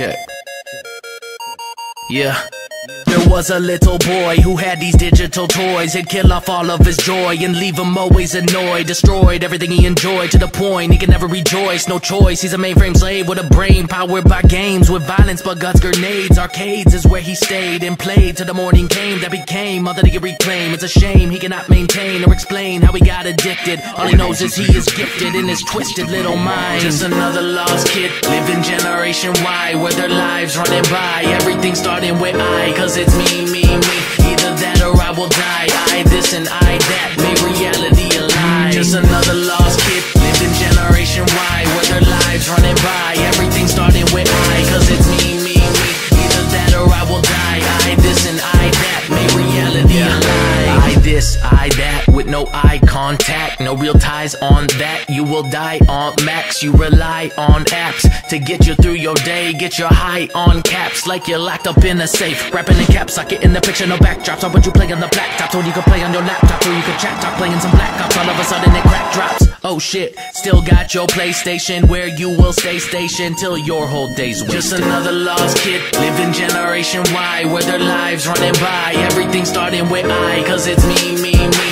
Check. Yeah. There was a little boy who had these digital toys. He'd kill off all of his joy and leave him always annoyed. Destroyed everything he enjoyed to the point he can never rejoice. No choice, he's a mainframe slave with a brain powered by games. With violence but guts, grenades. Arcades is where he stayed and played till the morning came. That became all that he could reclaim. It's a shame he cannot maintain or explain how he got addicted. All he knows is he is gifted in his twisted little mind. Just another lost kid living Generation Y where their lives running by. Everything starting with I, cause it's me, me, me. Either that or I will die. I this and I that. Make reality a lie. Just another lost kid living Generation Y With their lives running by. Everything starting with I, cause it's me, me, me. Either that or I will die. I this and I that. Make reality a lie. I this, I no eye contact. No real ties on that. You will die on max. You rely on apps to get you through your day. Get your high on caps like you're locked up in a safe. Rapping in caps, I get in the picture, no backdrops. How would you play on the blacktop? Told you could play on your laptop, or you could chat talk playing some black ops. All of a sudden it crack drops. Oh shit, still got your PlayStation where you will stay stationed till your whole day's wasted. Just another lost kid living Generation Y where their lives running by. Everything starting with I, cause it's me, me, me.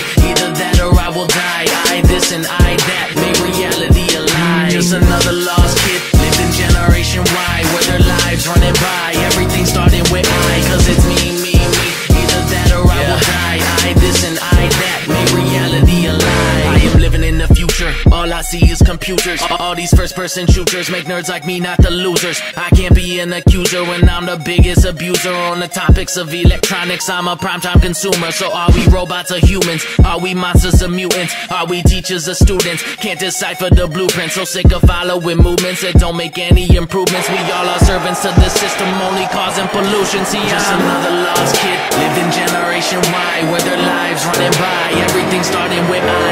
Will die. I this and I that. Make reality a lie. Just another lost kid living Generation Y where their lives running by. Everything starting with I, cause it's me, me, me. Either that or I will die. I this and I I see is computers. All these first person shooters make nerds like me not the losers. I can't be an accuser when I'm the biggest abuser on the topics of electronics. I'm a prime-time consumer. So are we robots or humans? Are we monsters or mutants? Are we teachers or students? Can't decipher the blueprint. So sick of following movements that don't make any improvements. We all are servants to the system, only causing pollution. See, I'm just another lost kid living Generation Y where their lives running by. Everything starting with I.